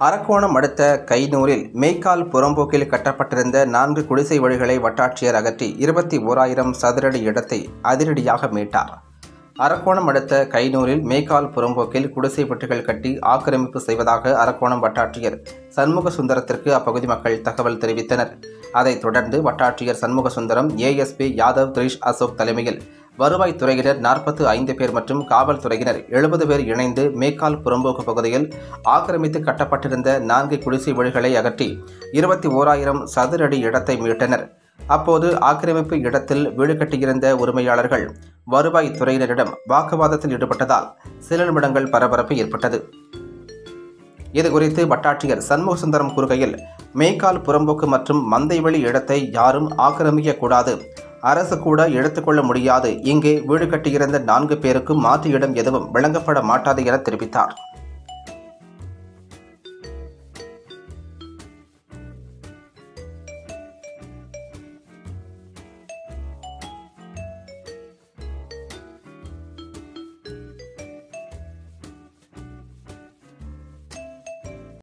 அரக்கோணம் அடுத்த கைநூரில் மேய்க்கால் புறம்போக்கில் கட்டப்பட்டிருந்த நான்கு குடிசை வழிகளை வட்டாட்சியர் அகற்றி இருபத்தி ஓராயிரம் சதுரடி இடத்தை அதிரடியாக மீட்டார். அரக்கோணம் அடுத்த கைநூரில் மேய்க்கால் புறம்போக்கில் குடிசை வீட்டுகள் கட்டி ஆக்கிரமிப்பு செய்வதாக அரக்கோணம் வட்டாட்சியர் சண்முக சுந்தரத்திற்கு அப்பகுதி மக்கள் தகவல் தெரிவித்தனர். அதைத் தொடர்ந்து வட்டாட்சியர் சண்முக சுந்தரம் ஏஎஸ்பி யாதவ் கிரீஷ் அசோக் தலைமையில் வருவாய்த்துறையினர் நாற்பத்து ஐந்து பேர் மற்றும் காவல்துறையினர் எழுபது பேர் இணைந்து மேக்கால் புறம்போக்கு பகுதியில் ஆக்கிரமித்து கட்டப்பட்டிருந்த நான்கு குடிசை வீடுகளை அகற்றி இருபத்தி ஓராயிரம் சதுரடி இடத்தை மீட்டனர். அப்போது ஆக்கிரமிப்பு இடத்தில் வீடு கட்டியிருந்த உரிமையாளர்கள் வருவாய்த்துறையினரிடம் வாக்குவாதத்தில் ஈடுபட்டதால் சில நிமிடங்கள் பரபரப்பு ஏற்பட்டது. இதுகுறித்து வட்டாட்சியர் சண்முக சுந்தரம் கூறுகையில் மேய்க்கால் புறம்போக்கு மற்றும் மந்தைவெளி இடத்தை யாரும் ஆக்கிரமிக்கக்கூடாது அரசு கூட எடுத்துக்கொள்ள முடியாது. இங்கே வீடு கட்டியிருந்த நான்கு பேருக்கும் மாற்று இடம் எதுவும் வழங்கப்பட மாட்டாது என தெரிவித்தார்.